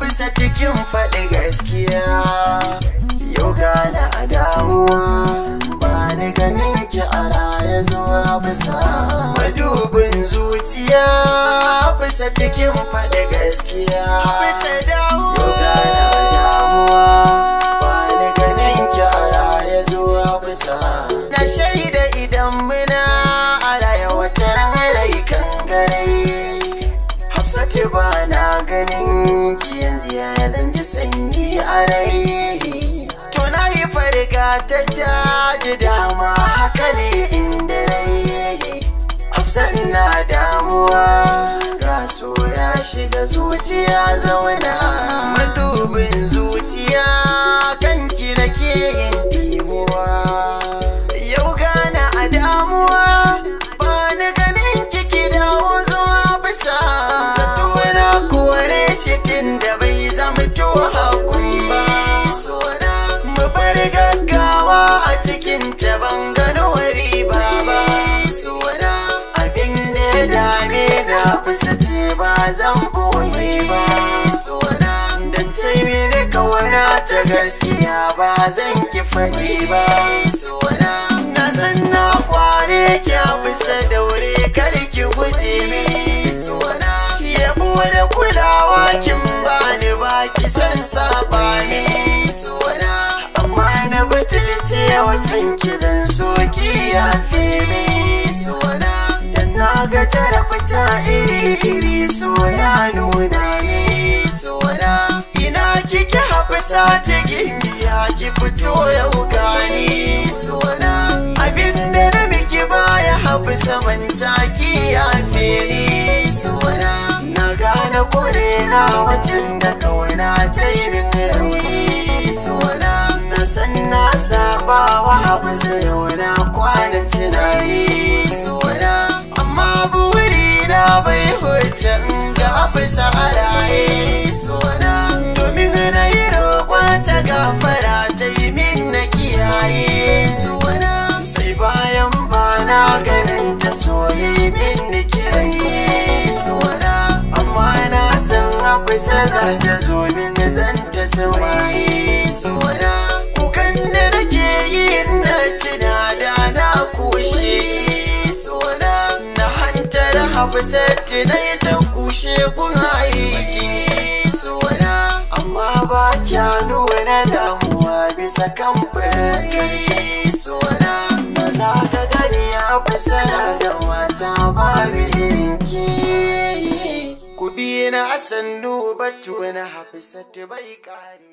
bisa cikin faɗi gaskiya. Yau gana a damuwa ba ni ganin ki a raya zuwa bisa. Madubin zuciya bisa cikin yanzu ya zan sanyi a rai. To na yi farga ta caji dama haka ne inda rai Hafsat na damuwa ga so ya shiga zuciya zauna. Madubin zuciya. Bai zama to haƙuri ba mu bar gaggawa a cikin ta ban gano wari ba ba Sona abin da ya dame da bisa ce ba zan ɓoye ba Sona dan mini kawana ta gaskiya ba zan ki faɗi ba Sona na san na kware ki a bisa daure bani ba ki san saɓani Sona amma na butulce wasan ki zan so ki yafe ni Sona dan na ga jarabta iri-iri so ya nuna ni Sona ina kike hafisa ta gimbiya ki fito yau gani Sona abin da na miki baya hafisa manta ki yafe ni Sona na gane kore na watan saba wa hafisa yau na kwana tunani Sona amma buri na bai huce in ga hafisa a raye Sona domin na yi roƙon ta gafara ta yi min na kiyaye Sona sai bayan ba na ganin ta soye min da kiyaye Sona amma na san hafisa za ta zo min zan ta sawaye hafisat na yi ta kushe kun aiki. Sona amma ba kya nuna damuwa bisa kan fuskarki Sona ba za ka gani ya fi sana da mata ba ki ku bi na sannu batu na hafisat bai kare